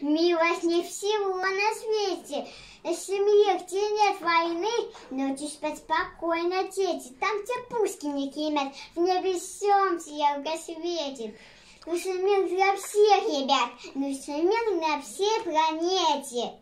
Милость не всего на свете. В семье, где нет войны, ночью спать спокойно дети. Там, где пушки не кимят, в небе солнце ярко светит. Нужен мир для всех ребят, нужен мир на всей планете.